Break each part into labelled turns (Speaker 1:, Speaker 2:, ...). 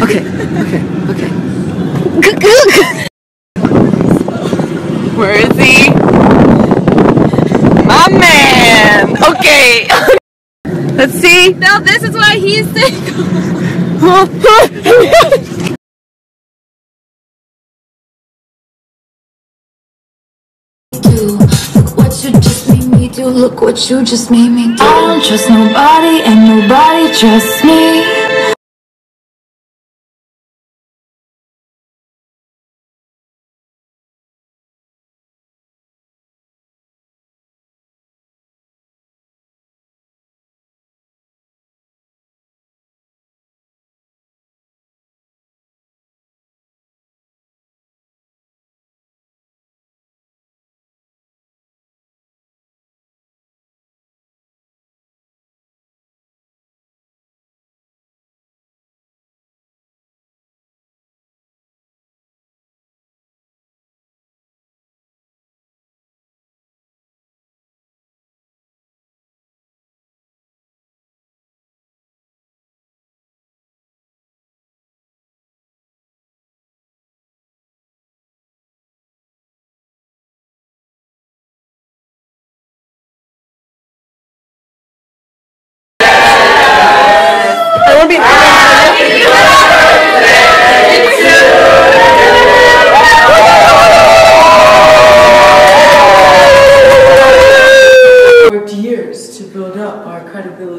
Speaker 1: Okay, okay, okay.
Speaker 2: Where is he? My man. Okay. Let's see.
Speaker 3: Now this is why he's single.
Speaker 4: do. Look what you just made me do. Look what you just made me do. I don't trust nobody, and nobody trusts me.
Speaker 5: Credibility.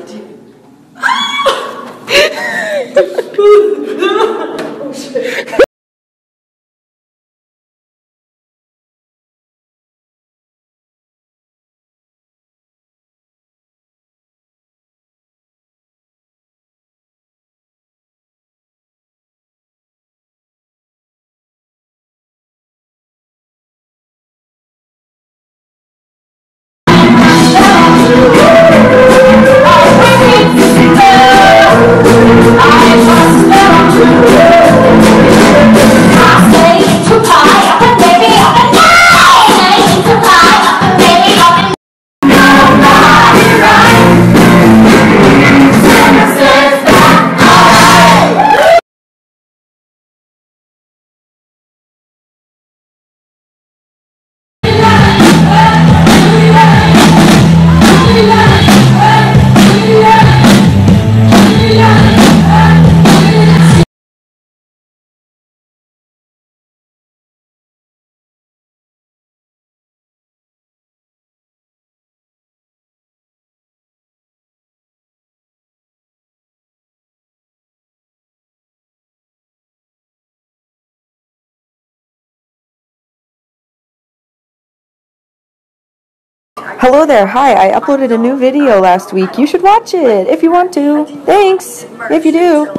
Speaker 2: Hello there. Hi. I uploaded a new video last week. You should watch it if you want to. Thanks. If you do.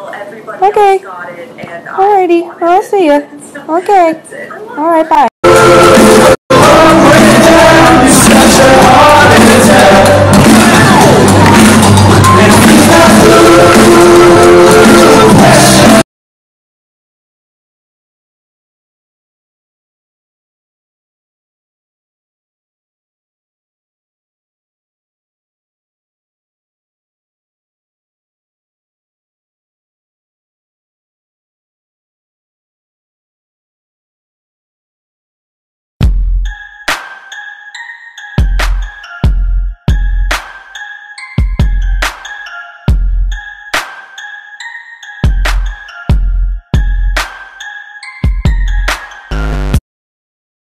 Speaker 2: Okay. Alrighty. I'll see you. Okay. Alright. Bye.